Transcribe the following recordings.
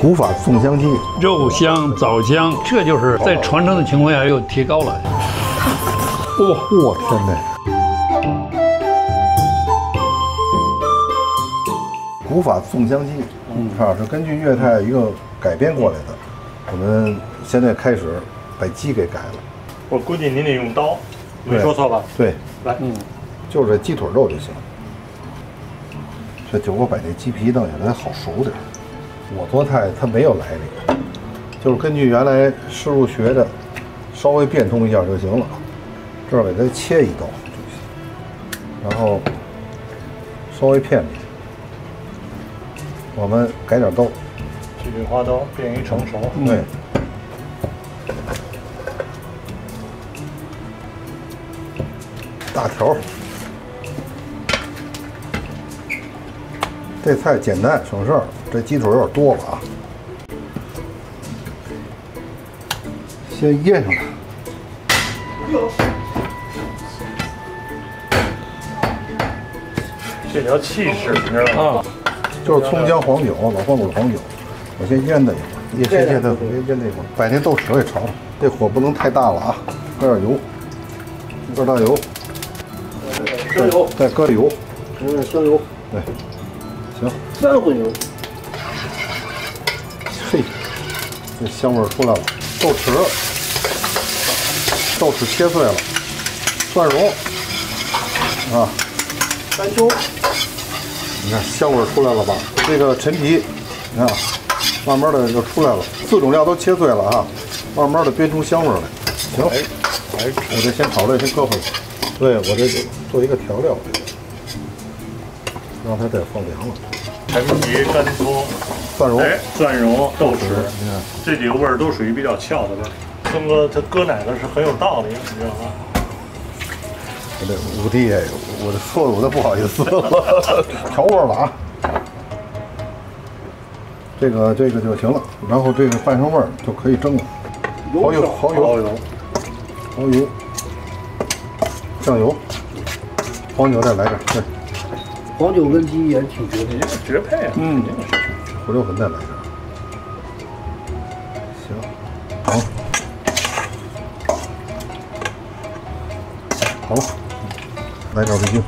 古法宋香鸡，肉香、枣香，这就是在传承的情况下又提高了。哇，我天哪！古法宋香鸡，嗯，啊，是根据粤菜一个改编过来的。我们现在开始把鸡给改了。我估计您得用刀，没说错吧？对，来，嗯，就是这鸡腿肉就行。这就我把这鸡皮弄下来好熟点儿。我做菜它没有来历，就是根据原来师傅学的，稍微变通一下就行了。这儿给它切一刀就行，然后稍微片片。我们改点豆，这菊花刀便于成熟。对。大条儿，这菜简单省事儿，这鸡腿有点多了啊。先腌上它，这叫气势，你知道吗？就是葱姜黄酒，老黄酒黄酒，我先腌它一会儿，腌腌腌它，腌它一会儿，把那豆豉也炒了，这火不能太大了啊，搁点油，搁点大油，香油，再搁点油，有点香油，对，行，三荤油，嘿，这香味儿出来了，豆豉，豆豉切碎了，蒜蓉，啊，干葱，你看香味儿出来了吧？这个陈皮，你看，慢慢的就出来了，四种料都切碎了啊，慢慢的煸出香味儿来。行，哎，我这先炒这先搁回去。对，我这就做一个调料，让它再放凉了。陈皮、干葱、蒜蓉，哎，蒜蓉、豆豉，你看，这几个味儿都属于比较翘的味儿。孙哥他搁哪个是很有道理，你知道吗？我这五弟也有，我这说的我都不好意思了，调味儿了啊。这个这个就行了，然后这个拌上味儿就可以蒸了。蚝油，蚝油，蚝油，蚝油，酱油，黄酒再来点儿，对，黄酒跟鸡也挺绝配绝配啊！嗯，胡椒粉再来点。行，好，好。了，来点味精，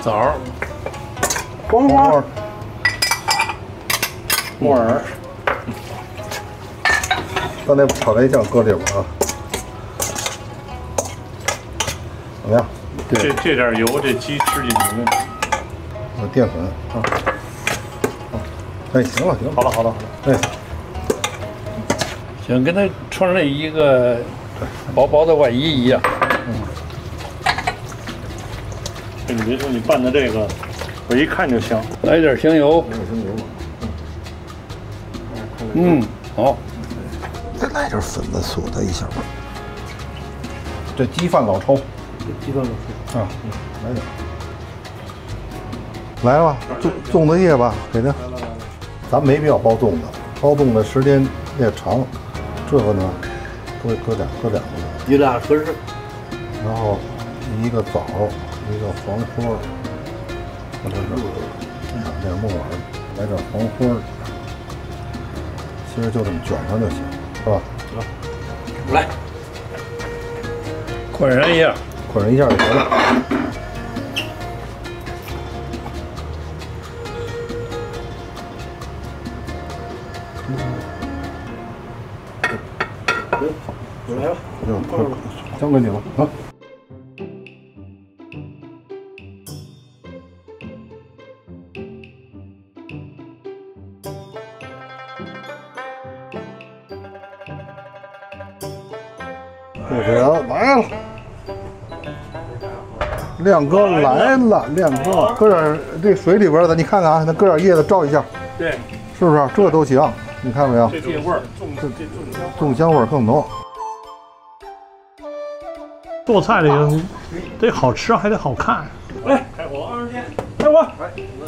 枣儿、黄花，木耳，刚才炒来酱搁里边啊，怎么样？这这点油，这鸡吃进去，有淀粉。啊。好，哎，行了行了，好了好了好了，哎，行，跟他穿了一个薄薄的外衣一样。这你别说你拌的这个，我一看就香。来点香油，没有香油。了，嗯，好，再来点粉子锁它一下吧。这鸡饭老抽鸡饭老啊，嗯来点。来吧，粽粽子叶吧，给它。咱没必要包粽子，包粽子时间也长。这个呢，搁搁点搁两个，一俩合适。然后一个枣，一个黄花儿，搁这个两点木耳，来点黄花儿。其实就这么卷上就行，是吧？来，快燃一下，捆上一下就行了。我来吧。交给你了啊。这边来了，亮哥来了，亮哥，搁点儿这水里边儿的，你看看啊，那搁点叶子照一下，对，是不是？这都行，你看没有？这种味儿，粽这这粽香。味儿更浓。做菜这个得好吃，还得好看。来，开火二十天。开火，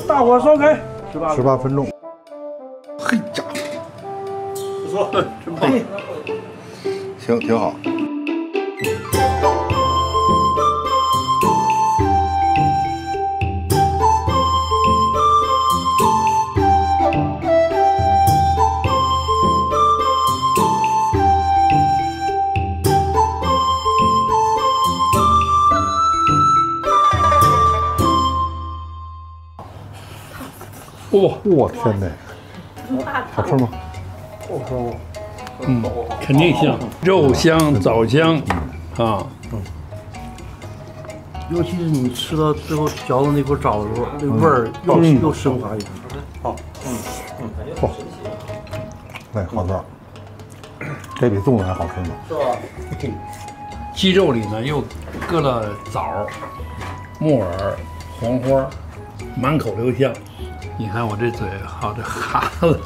大火烧开。十八十八分钟。嘿家伙，不错，真棒。行，挺好。哇，我天哪，好吃吗？好吃嗯，肯定香，肉香枣香，啊，嗯尤其是你吃到最后嚼到那口枣的时候，那味儿又又升华一层。哎，好。吃，这比粽子还好吃呢。是吧鸡肉里呢又搁了枣、木耳、黄花，满口留香。你看我这嘴，好这哈子，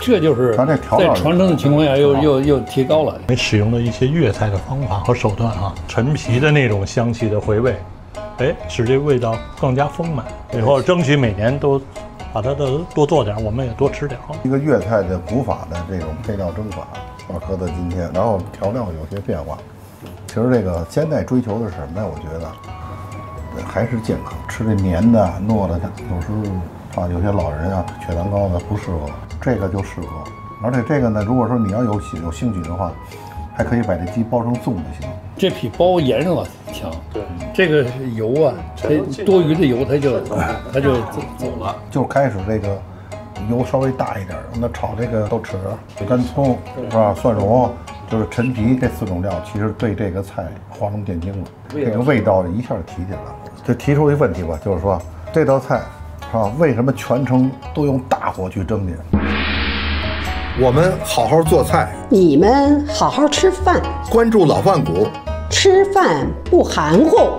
这就是咱这调料在传承的情况下又又又提高了。你使用的一些粤菜的方法和手段啊，陈皮的那种香气的回味，哎，使这味道更加丰满。以后争取每年都把它的多做点，我们也多吃点啊。一个粤菜的古法的这种配料蒸法，啊，搁到今天，然后调料有些变化。其实这个现在追求的是什么呀？我觉得呃还是健康，吃这黏的、糯的，有时候啊，有些老人啊，血糖高的不适合，这个就适合。而且这个呢，如果说你要有兴有兴趣的话，还可以把这鸡包成粽子行。这比包盐上了强。对，这个油啊，它多余的油它就它就走走了。就开始这个油稍微大一点儿，那炒这个豆豉、干葱是吧？蒜蓉就是陈皮这四种料，其实对这个菜画龙点睛了，这个味道一下提起来了。就提出一个问题吧，就是说这道菜是吧？为什么全程都用大火去蒸去？我们好好做菜，你们好好吃饭，关注老饭骨。吃饭不含糊。